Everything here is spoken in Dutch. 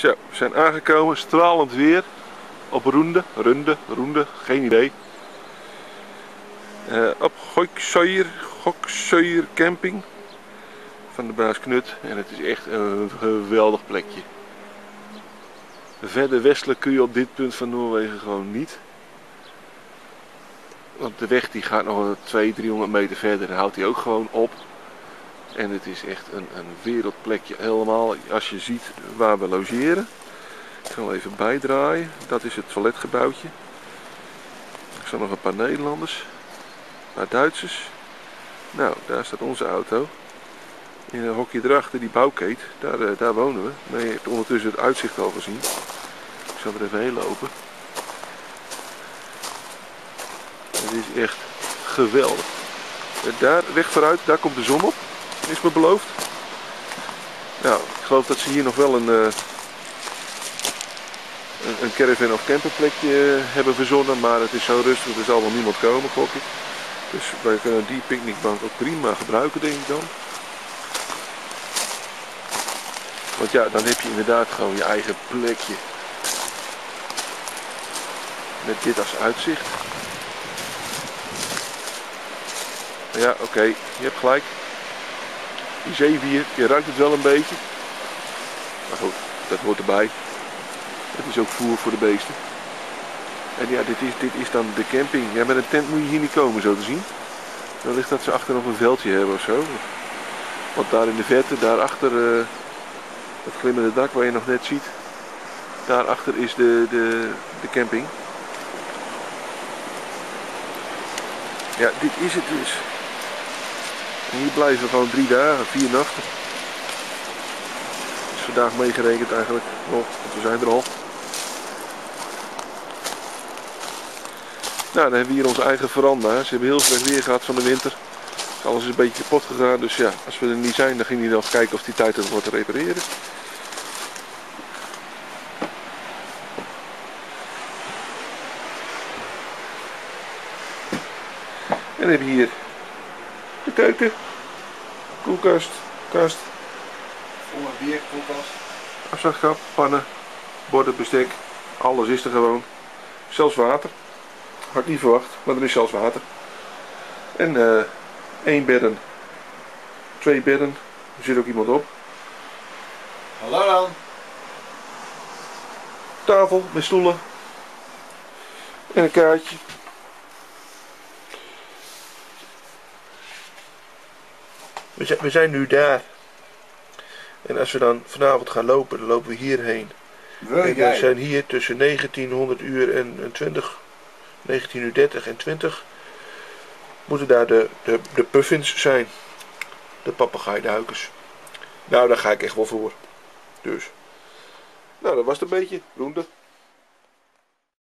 Zo, we zijn aangekomen, stralend weer op Roende, Runde, Roende, geen idee. Uh, op Goksuier Camping van de baas Knut en het is echt een geweldig plekje. Verder westelijk kun je op dit punt van Noorwegen gewoon niet. Want de weg die gaat nog 200, 300 meter verder en houdt hij ook gewoon op. En het is echt een, een wereldplekje helemaal als je ziet waar we logeren. Ik zal even bijdraaien. Dat is het toiletgebouwtje. Ik zal nog een paar Nederlanders. Een paar Duitsers. Nou, daar staat onze auto. In een hokje erachter, die bouwkeet, daar, eh, daar wonen we. Maar je hebt ondertussen het uitzicht al gezien. Ik zal er even heen lopen. Het is echt geweldig. Daar, weg vooruit, daar komt de zon op is me beloofd. Nou, ik geloof dat ze hier nog wel een, uh, een, caravan of camperplekje uh, hebben verzonnen, maar het is zo rustig, er zal wel niemand komen, gok ik. Dus wij kunnen die picknickbank ook prima gebruiken, denk ik dan. Want ja, dan heb je inderdaad gewoon je eigen plekje. Met dit als uitzicht. Ja, oké, je hebt gelijk. Die zeewier, je ruikt het wel een beetje. Maar goed, dat hoort erbij. Het is ook voer voor de beesten. En ja, dit is, dit is dan de camping. Ja, met een tent moet je hier niet komen, zo te zien. Wellicht dat ze achter nog een veldje hebben of zo. Want daar in de verte, daarachter, uh, dat glimmende dak waar je nog net ziet. Daarachter is de, de, de camping. Ja, dit is het dus. Hier blijven we gewoon drie dagen, vier nachten. Is vandaag meegerekend eigenlijk nog, want we zijn er al. Nou, dan hebben we hier onze eigen veranda. Ze hebben heel slecht weer gehad van de winter. Alles is een beetje kapot gegaan. Dus ja, als we er niet zijn, dan ging hij nog kijken of die tijd het wordt te repareren. En dan hebben we hier de keuken. Koelkast. Kast. Volle bier, koelkast. Afzuigkap, pannen, borden, bestek. Alles is er gewoon. Zelfs water. Had ik niet verwacht, maar er is zelfs water. En uh, één bedden. Twee bedden. Er zit ook iemand op. Hallo dan. Tafel met stoelen. En een kaartje. We zijn, nu daar. En als we dan vanavond gaan lopen, dan lopen we hierheen. en we zijn hier tussen 1900 uur en 20, 19 uur 30 en 20. Moeten daar de, de, de puffins zijn. De papegaaidduikers. Nou, daar ga ik echt wel voor. Dus. Nou, dat was het een beetje. Roende.